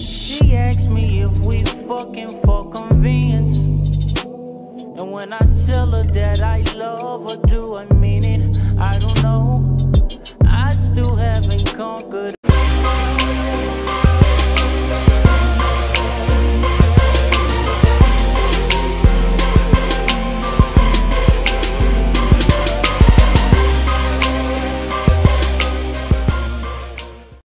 She asked me if we fucking for convenience. And when I tell her that I love her, do Mean